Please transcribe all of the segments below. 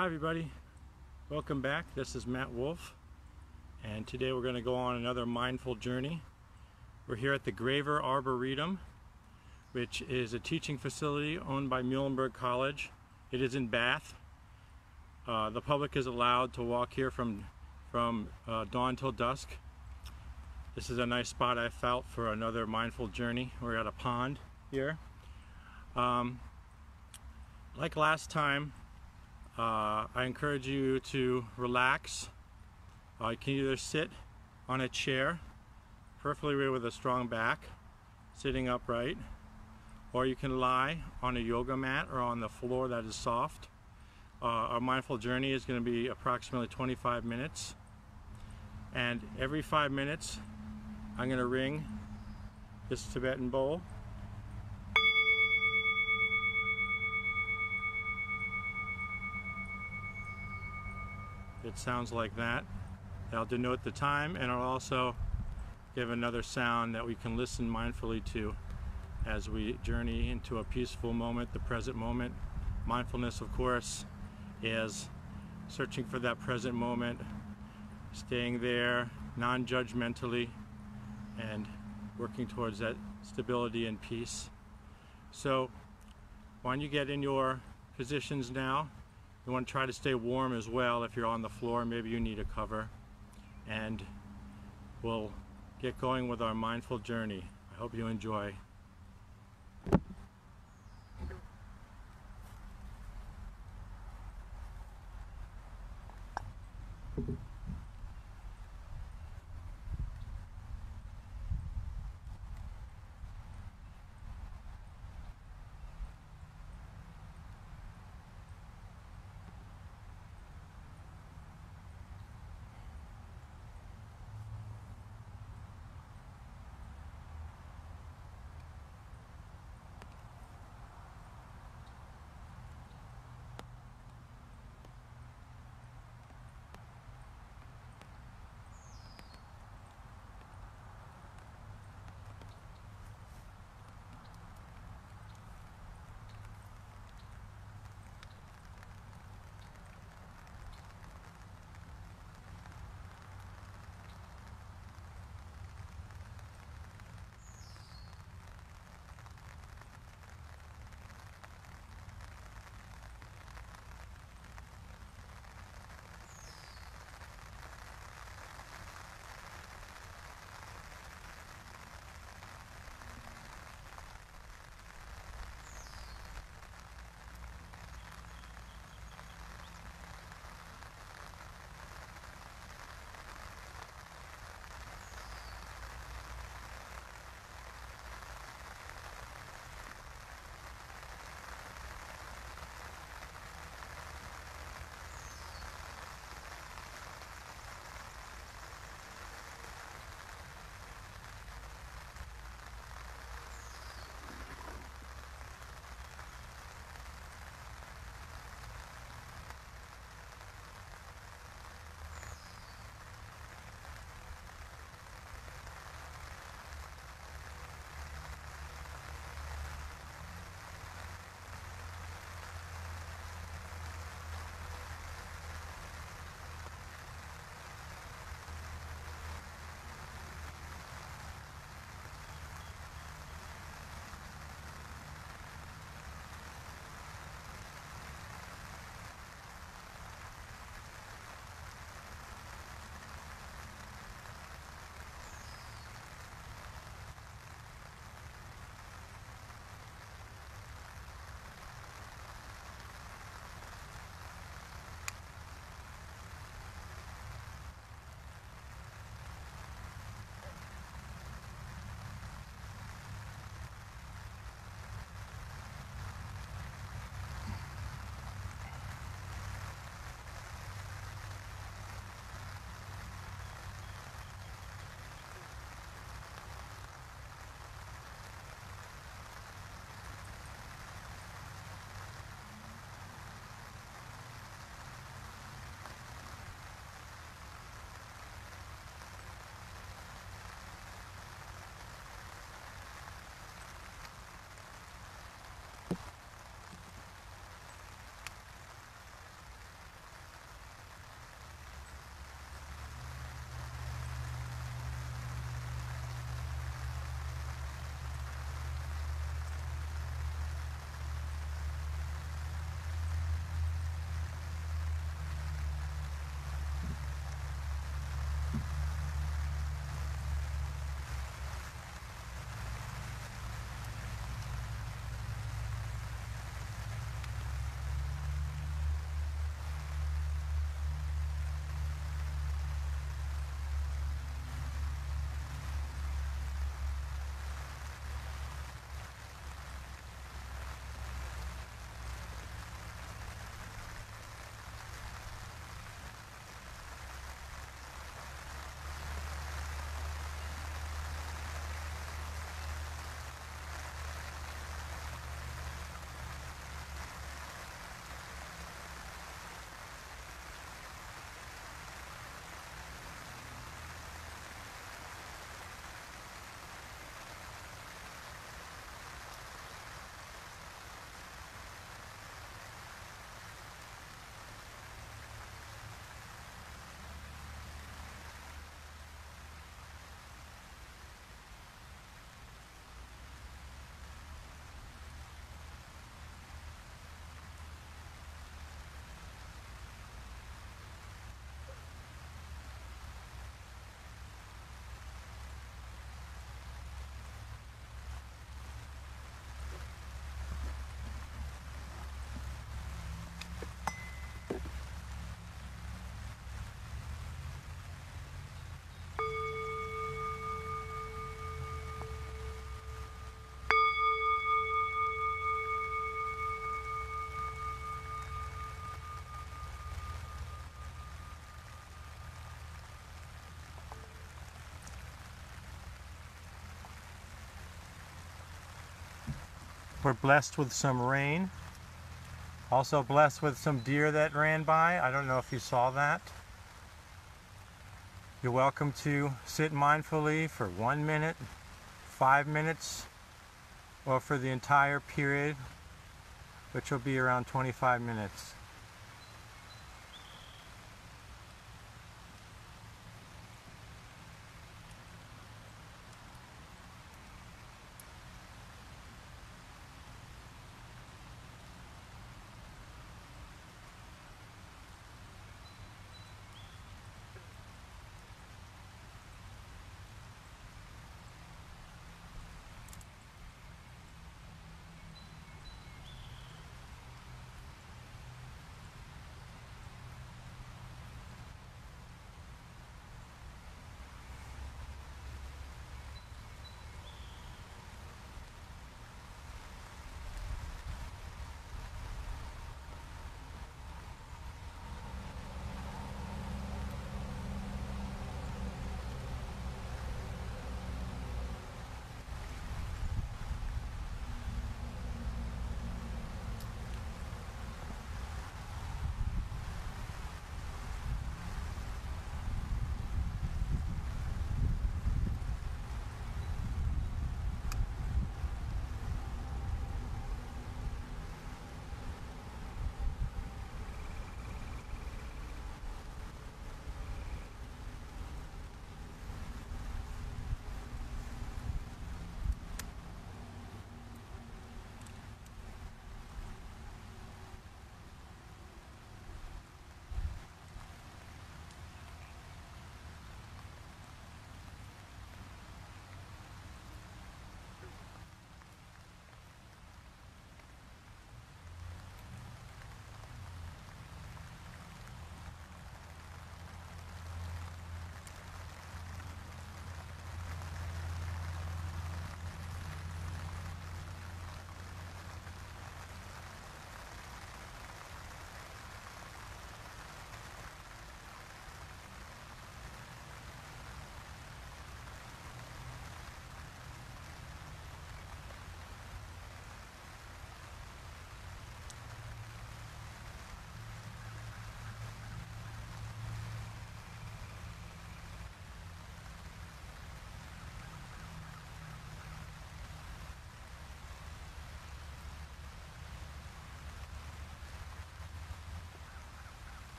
Hi everybody, welcome back. This is Matt Wolf and today we're going to go on another mindful journey. We're here at the Graver Arboretum which is a teaching facility owned by Muhlenberg College. It is in Bath. Uh, the public is allowed to walk here from, from uh, dawn till dusk. This is a nice spot I felt for another mindful journey. We're at a pond here. Um, like last time, uh, I encourage you to relax. Uh, you can either sit on a chair, preferably with a strong back, sitting upright, or you can lie on a yoga mat or on the floor that is soft. Uh, our mindful journey is going to be approximately 25 minutes. And every five minutes, I'm going to ring this Tibetan bowl. It sounds like that. I'll denote the time and I'll also give another sound that we can listen mindfully to as we journey into a peaceful moment, the present moment. Mindfulness, of course, is searching for that present moment, staying there non-judgmentally, and working towards that stability and peace. So, why don't you get in your positions now? You want to try to stay warm as well if you're on the floor, maybe you need a cover. And we'll get going with our mindful journey. I hope you enjoy. We're blessed with some rain. Also blessed with some deer that ran by. I don't know if you saw that. You're welcome to sit mindfully for one minute, five minutes, or for the entire period, which will be around 25 minutes.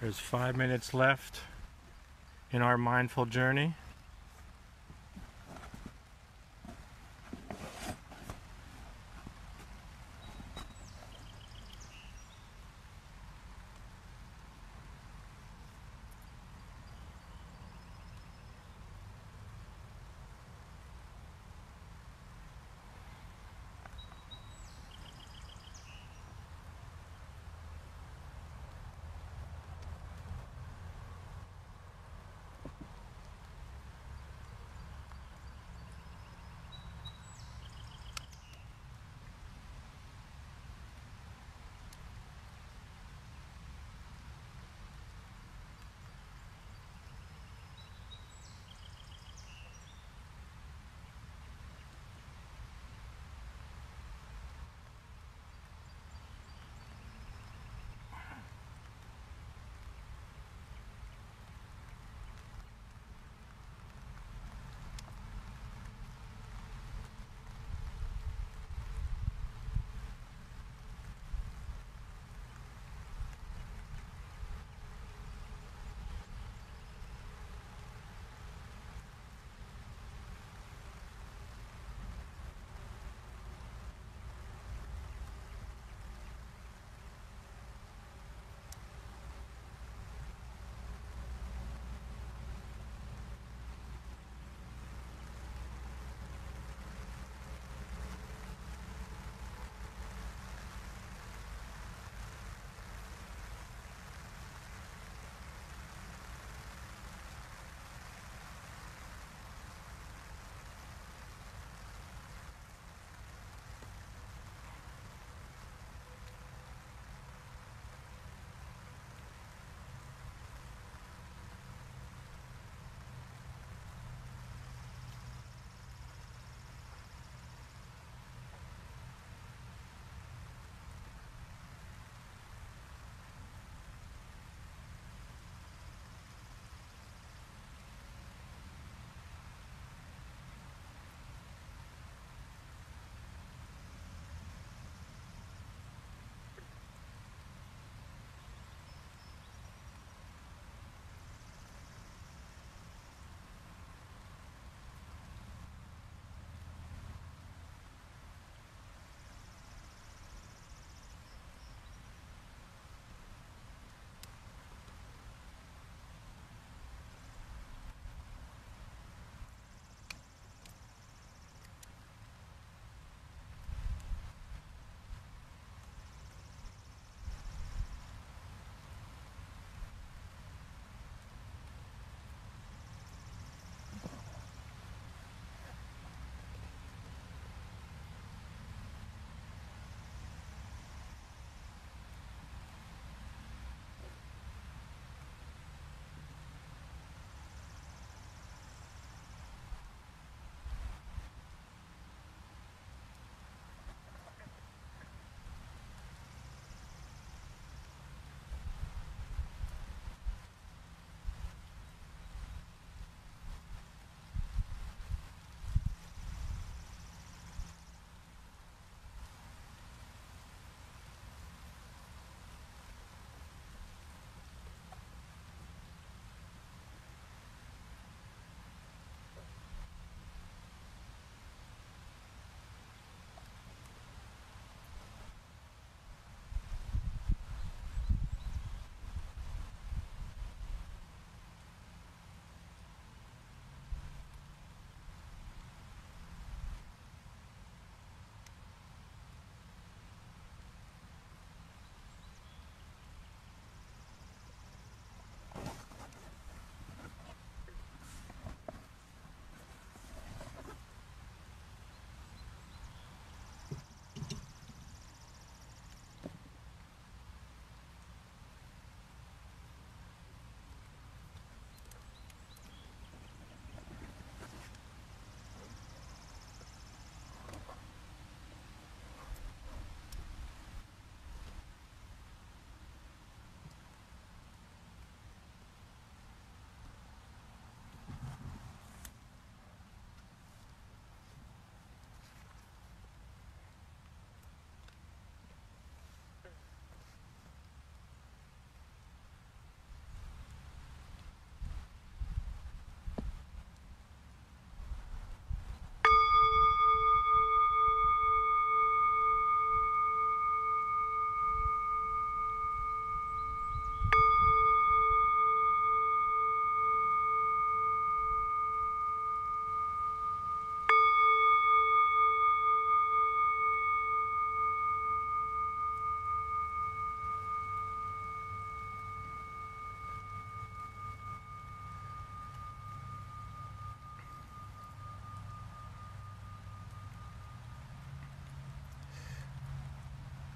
There's five minutes left in our mindful journey.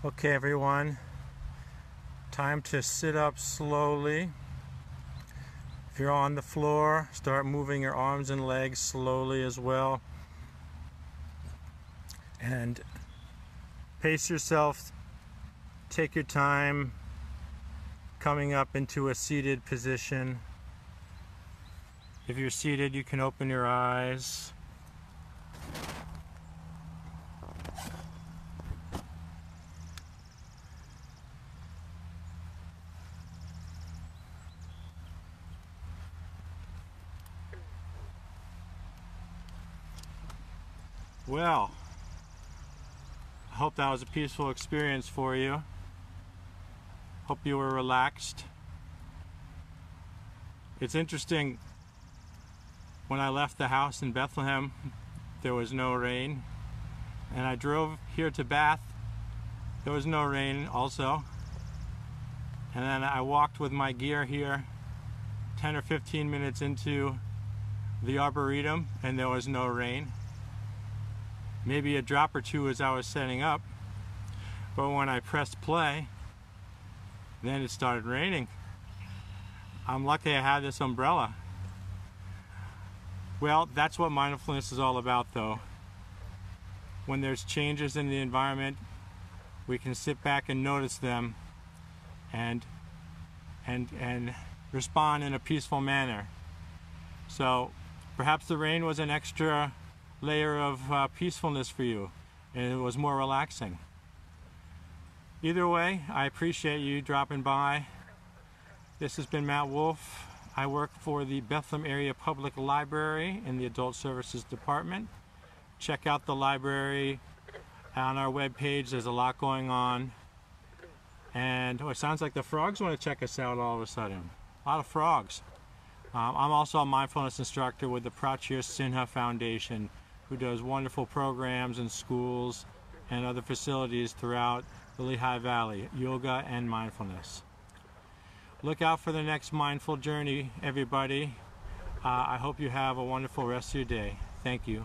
Okay, everyone. Time to sit up slowly. If you're on the floor, start moving your arms and legs slowly as well. And pace yourself. Take your time coming up into a seated position. If you're seated, you can open your eyes. Well, I hope that was a peaceful experience for you. Hope you were relaxed. It's interesting, when I left the house in Bethlehem, there was no rain. And I drove here to Bath, there was no rain also. And then I walked with my gear here 10 or 15 minutes into the Arboretum and there was no rain maybe a drop or two as I was setting up. But when I pressed play, then it started raining. I'm lucky I had this umbrella. Well, that's what mindfulness is all about though. When there's changes in the environment, we can sit back and notice them and and and respond in a peaceful manner. So perhaps the rain was an extra layer of uh, peacefulness for you and it was more relaxing. Either way, I appreciate you dropping by. This has been Matt Wolf. I work for the Bethlehem Area Public Library in the Adult Services Department. Check out the library on our webpage. There's a lot going on. And oh, it sounds like the frogs want to check us out all of a sudden. A lot of frogs. Um, I'm also a mindfulness instructor with the Pratyush Sinha Foundation who does wonderful programs in schools and other facilities throughout the Lehigh Valley, yoga and mindfulness. Look out for the next mindful journey, everybody. Uh, I hope you have a wonderful rest of your day. Thank you.